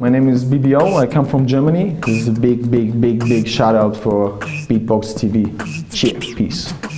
My name is BBO. I come from Germany. This is a big, big, big, big shout out for Beatbox TV. Cheers, peace.